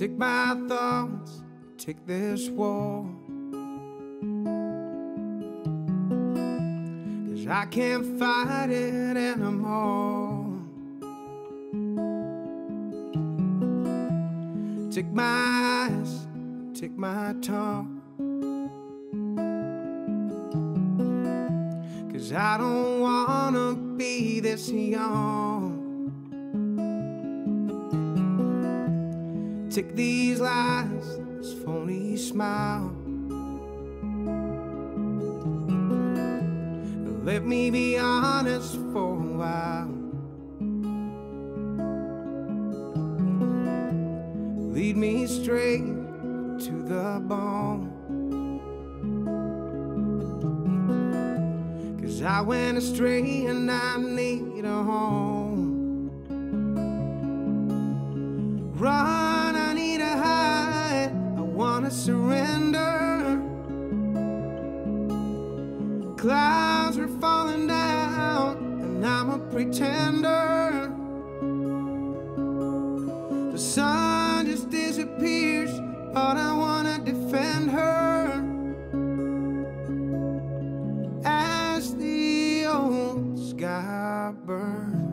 Take my thoughts, take this war. Cause I can't fight it anymore. Take my eyes, take my tongue. Cause I don't wanna be this young. Take these lies, this phony smile. Let me be honest for a while. Lead me straight to the bone. Cause I went astray and I need a home. clouds are falling down, and I'm a pretender. The sun just disappears, but I wanna defend her. As the old sky burns.